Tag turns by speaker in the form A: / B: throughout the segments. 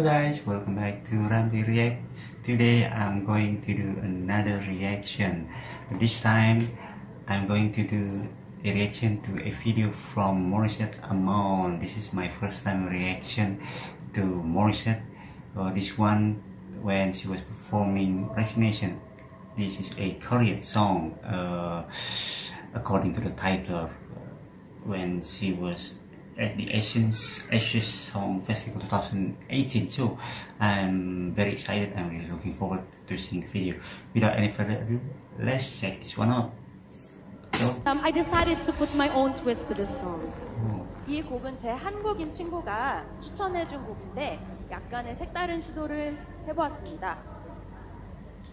A: Hello guys, welcome back to Ramley React. Today I'm going to do another reaction. This time I'm going to do a reaction to a video from Morissette Amon. This is my first time reaction to Morissette. Uh, this one when she was performing Resignation. This is a Korean song uh, according to the title. when she was at the Asians Asia Song Festival 2018. So I'm very excited. I'm really looking forward to seeing the video. Without any further ado, let's check this one out. So,
B: Um, I decided to put my own twist to this song.
C: 이 곡은 제 한국인 친구가 추천해준 곡인데 약간의 색다른 시도를 해보았습니다.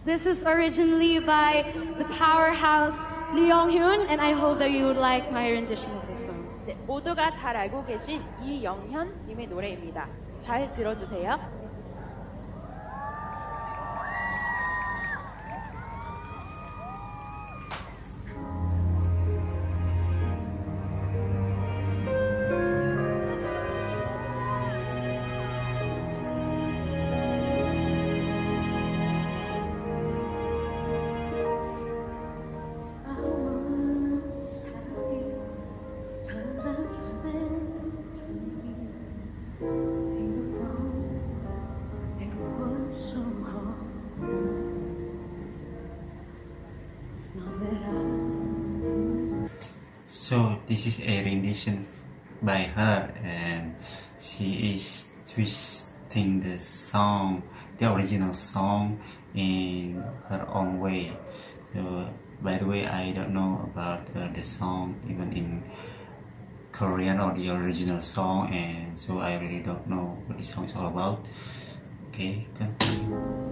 B: This is originally by the powerhouse Young-hyun, and I hope that you would like my rendition of this song.
C: 네, 모두가 잘 알고 계신 이영현님의 노래입니다. 잘 들어주세요.
B: So
A: this is a rendition by her and she is twisting the song, the original song in her own way. So, by the way, I don't know about uh, the song even in Korean or the original song, and so I really don't know what this song is all about. Okay, continue.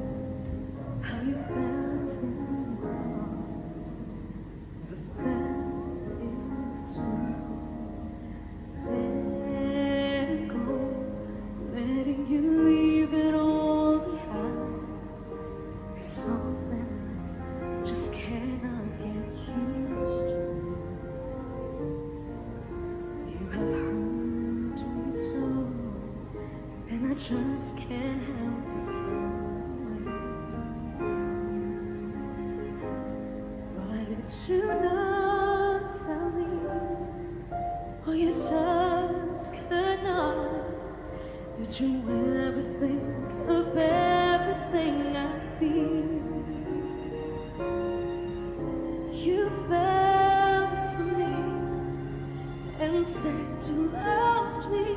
B: Just can't help but Why did you not Did you ever think of everything I feel? You fell for me and said you loved me,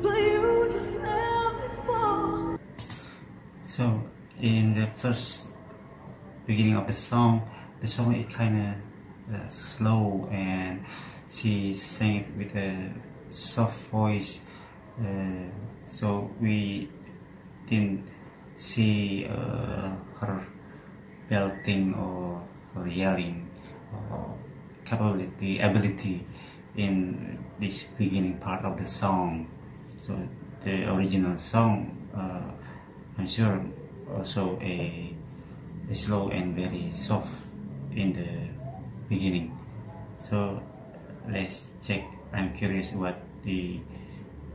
B: but you just let me.
A: So in the first beginning of the song, the song is kind of uh, slow and she sang it with a soft voice. Uh, so we didn't see uh, her belting or, or yelling or capability ability in this beginning part of the song. So the original song, uh, I'm sure, also a, a slow and very soft in the beginning. So let's check. I'm curious what the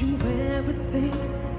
B: you ever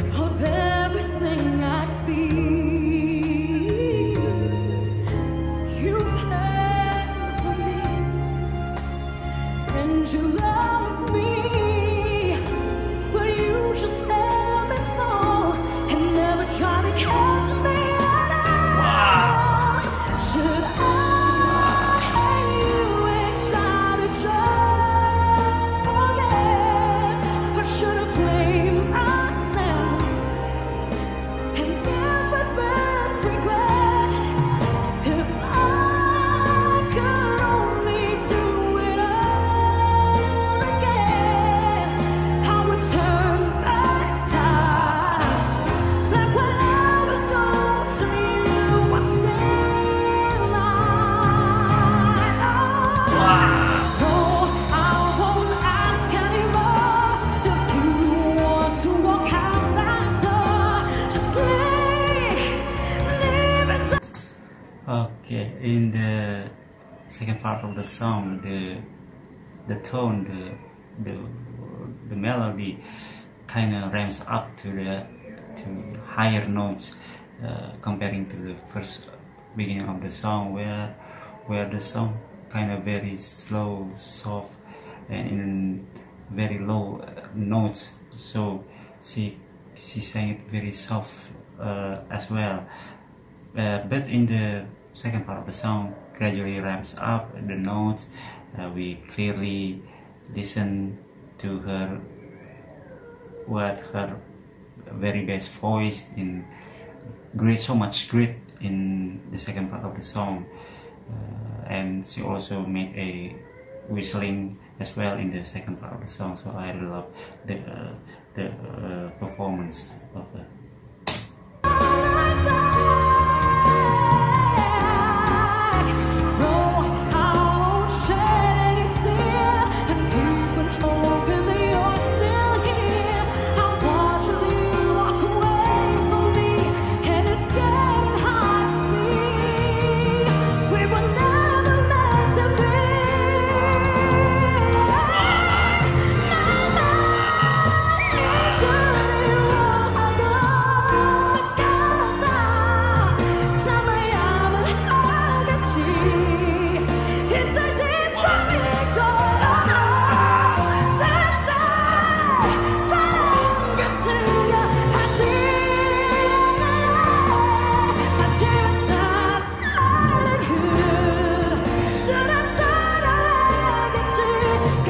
B: Okay, in the second part of the song, the the tone, the the the melody kind of ramps up to the to higher notes uh, comparing to the first beginning of the song where where the song kind of very slow, soft, and in very low uh, notes. So she she sang it very soft uh, as well. Uh, but in the second part of the song, gradually ramps up the notes. Uh, we clearly listen to her what her very best voice in great so much grit in the second part of the song. Uh, and she also made a whistling as well in the second part of the song. So i love the uh, the uh, performance of her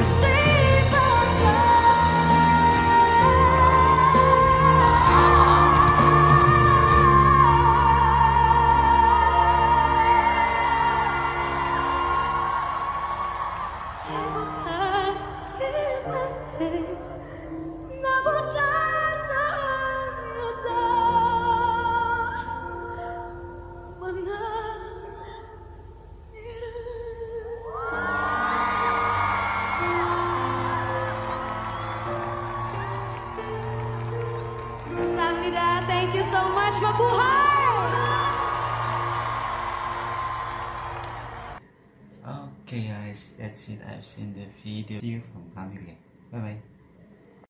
B: the same.
D: Samnida, thank you so much, Mabuhay!
B: Okay guys, that's it. I've seen the video from Pamela. Bye bye.